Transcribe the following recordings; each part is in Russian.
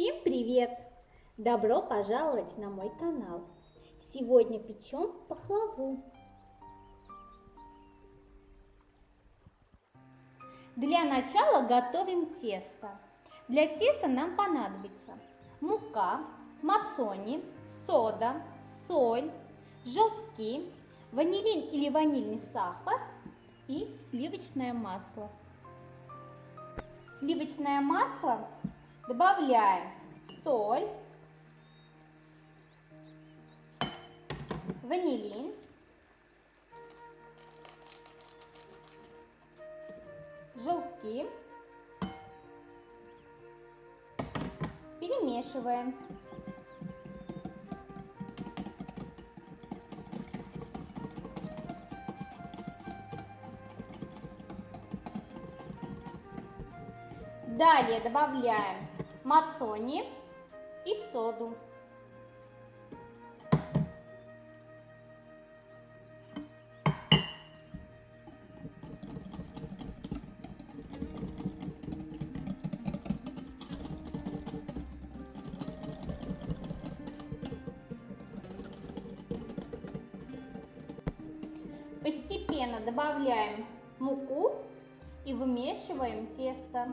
Всем привет! Добро пожаловать на мой канал! Сегодня печем пахлаву. Для начала готовим тесто. Для теста нам понадобится мука, мацони, сода, соль, желтки, ванилин или ванильный сахар и сливочное масло. Сливочное масло добавляем соль, ванилин, желтки, перемешиваем. Далее добавляем мацони и соду. Постепенно добавляем муку и вымешиваем тесто.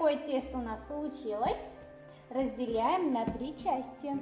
Такое тесто у нас получилось. Разделяем на три части.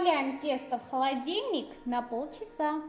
Отправляем тесто в холодильник на полчаса.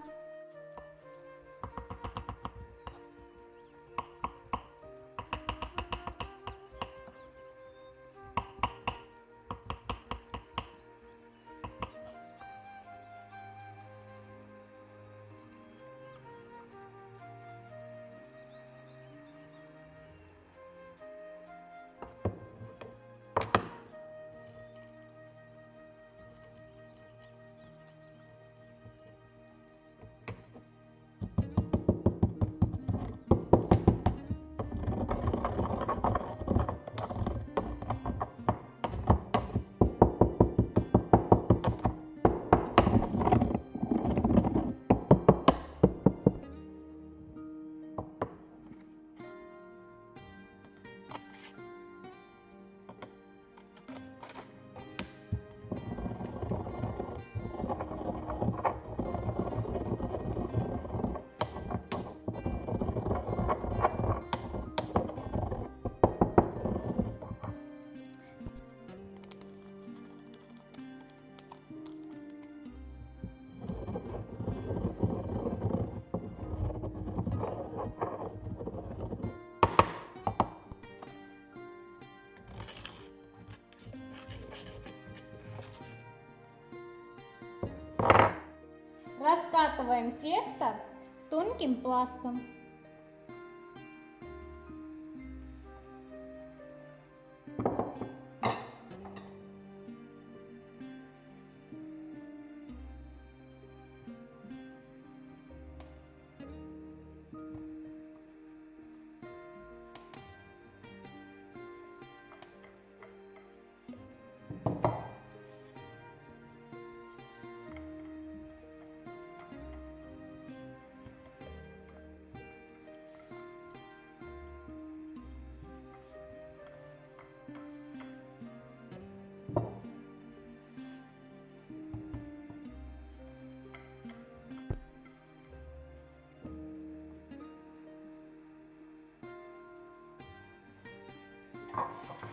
Выкладываем тесто тонким пластом.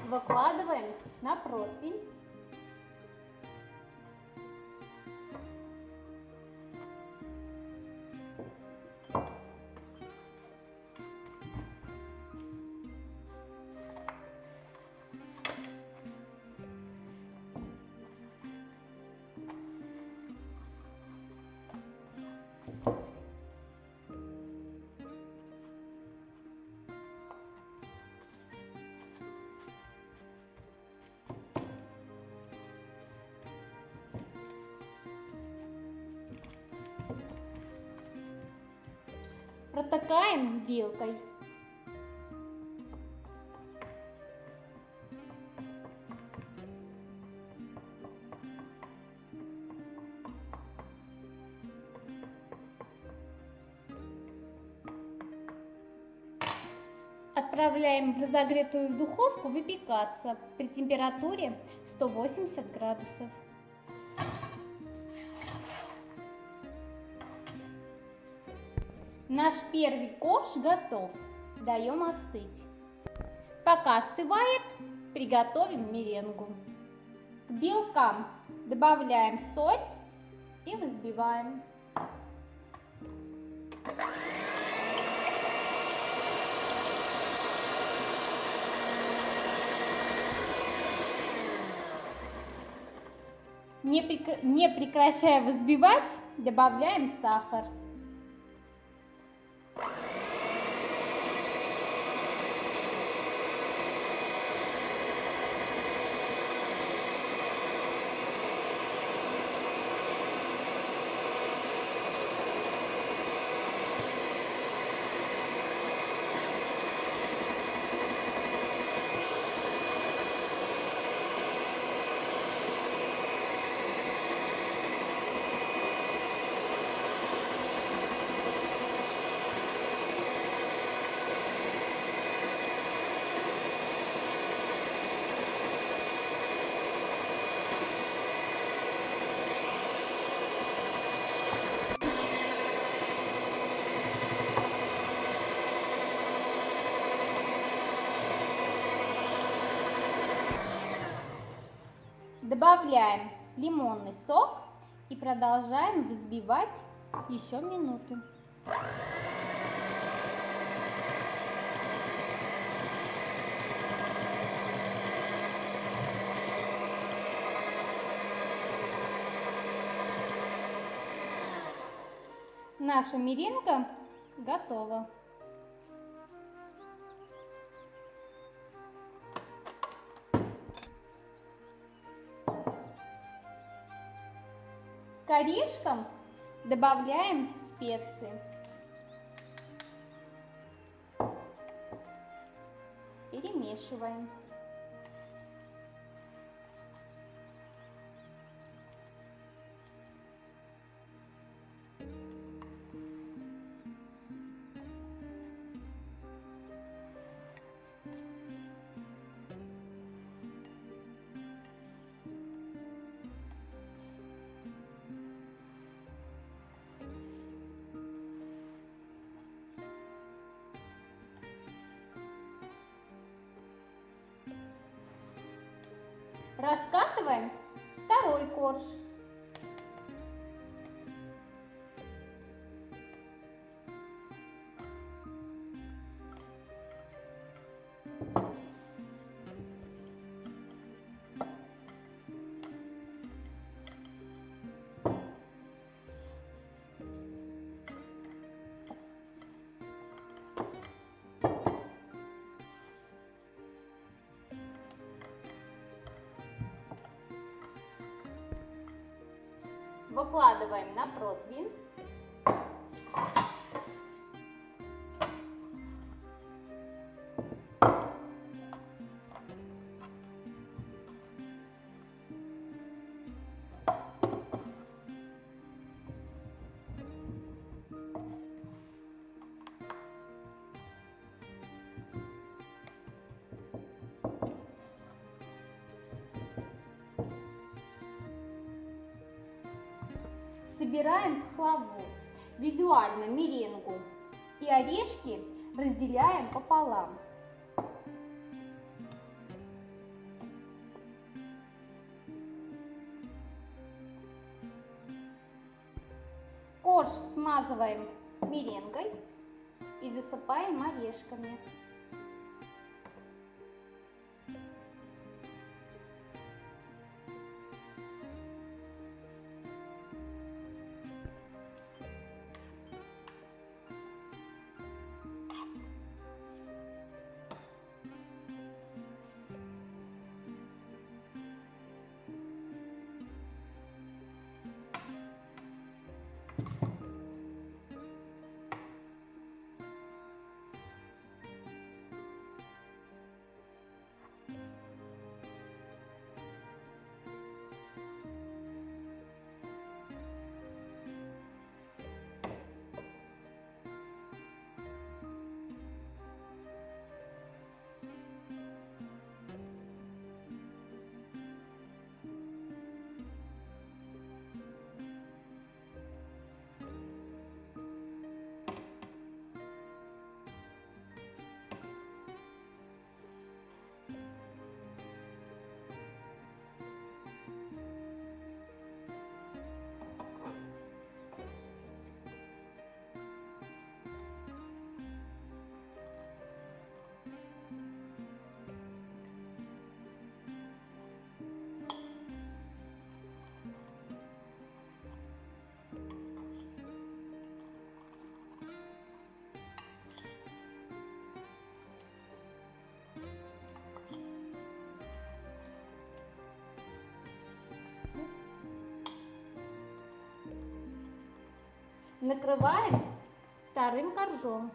Выкладываем на противень. Протыкаем вилкой. Отправляем в разогретую духовку выпекаться при температуре 180 градусов. Наш первый кош готов. Даем остыть. Пока остывает, приготовим меренгу. К белкам добавляем соль и взбиваем. Не, прекр... не прекращая взбивать, добавляем сахар. Добавляем лимонный сок и продолжаем взбивать еще минуту. Наша меренга готова. Орешкам добавляем специи. Перемешиваем. Раскатываем второй корж. Выкладываем на противень. Собираем пахлаву, визуально меренгу и орешки разделяем пополам. Корж смазываем Накрываем вторым коржом.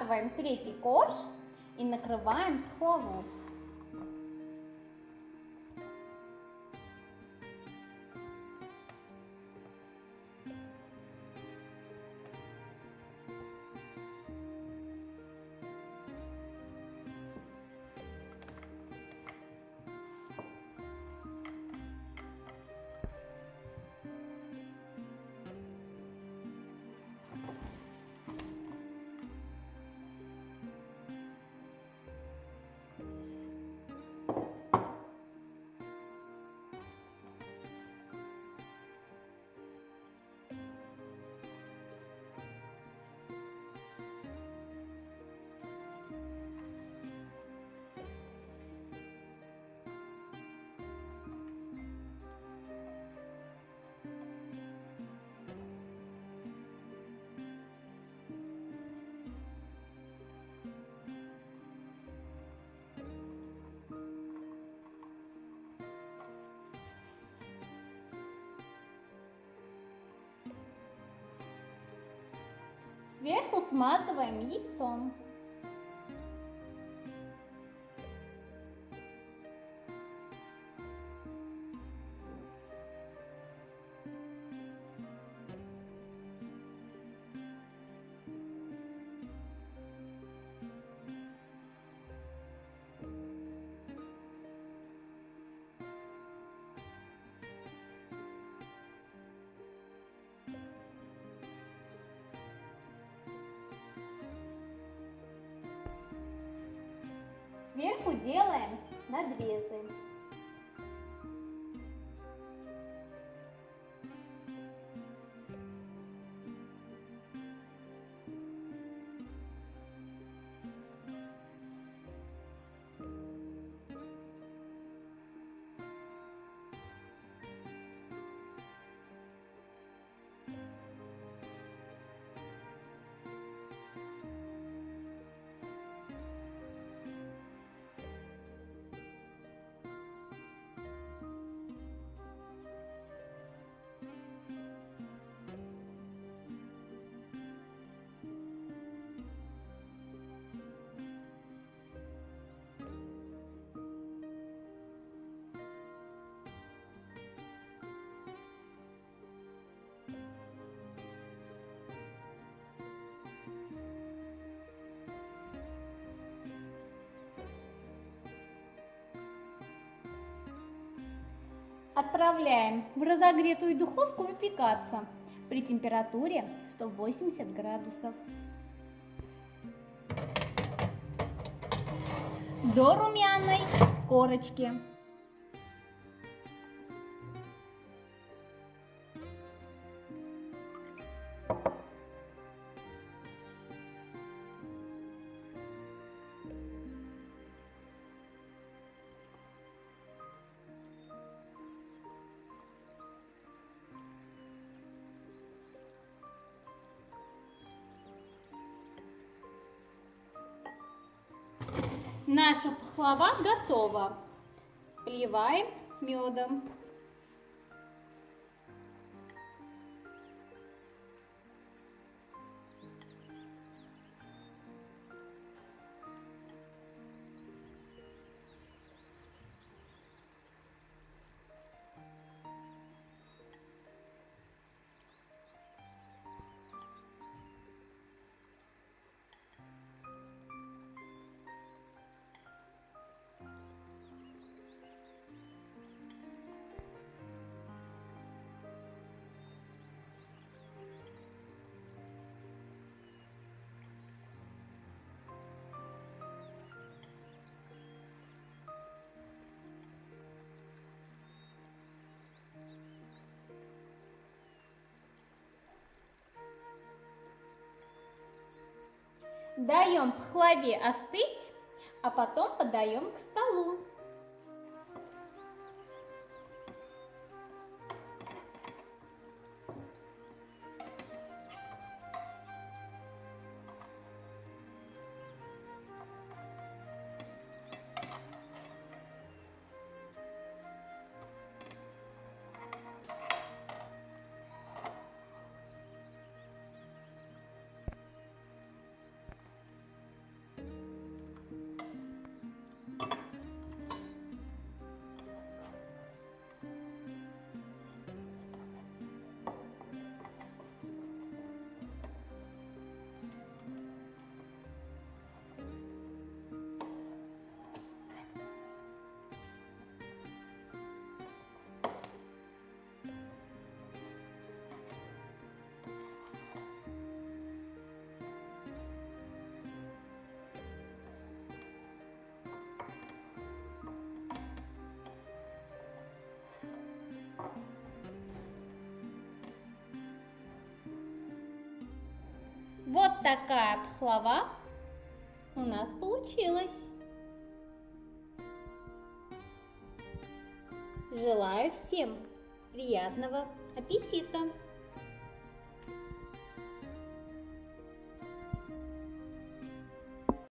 Раскатываем третий корж и накрываем пахлаву. Сверху смазываем яйцом. Сверху делаем надрезы. Отправляем в разогретую духовку выпекаться при температуре 180 градусов. До румяной корочки. Наша пахлава готова. Поливаем медом. Даем пахлаве остыть, а потом подаем к Такая пахлава у нас получилась. Желаю всем приятного аппетита!